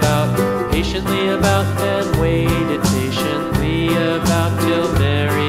about, patiently about, and waited patiently about till Mary.